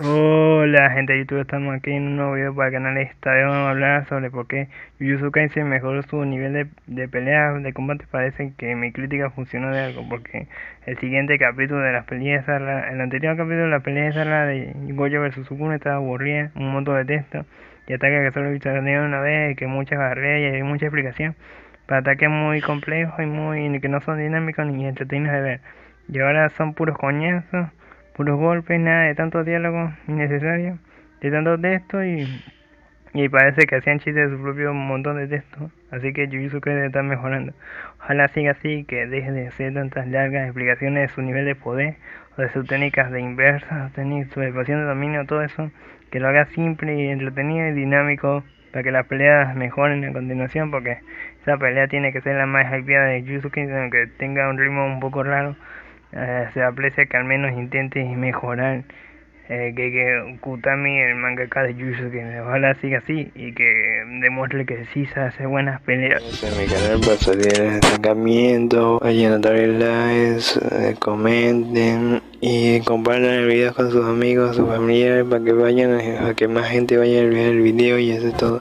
Hola gente de YouTube, estamos aquí en un nuevo video para el canal. Esta vez vamos a hablar sobre por qué Jujutsu Kaisen mejoró su nivel de, de peleas, de combate. Parece que mi crítica funcionó de algo porque el siguiente capítulo de las peleas el anterior capítulo de la pelea de de Goyo vs Sukune estaba aburrida, un montón de texto. Y ataques que solo visto una vez, que muchas barreras y hay mucha explicación. Para ataques muy complejos y muy que no son dinámicos ni entretenidos de ver. Y ahora son puros coñazos puros golpes, nada de tanto diálogo innecesario, de tanto texto y, y parece que hacían chistes de su propio montón de texto, así que Jujutsu debe estar mejorando. Ojalá siga así, que deje de hacer tantas largas explicaciones de su nivel de poder, o de sus técnicas de inversa, su ecuación de dominio, todo eso, que lo haga simple y entretenido y dinámico para que las peleas mejoren a continuación, porque esa pelea tiene que ser la más hypeada de Jujutsu aunque tenga un ritmo un poco raro eh, se aprecia que al menos intente mejorar eh, que, que Kutami, el mangaka de Jujutsu, que ojalá siga así y que demuestre que sí se hace buenas peleas. En mi canal para salir de estancamiento, vayan a darle likes, eh, comenten y compartan el video con sus amigos, sus familiares para que vayan a que más gente vaya a ver el video y eso es todo.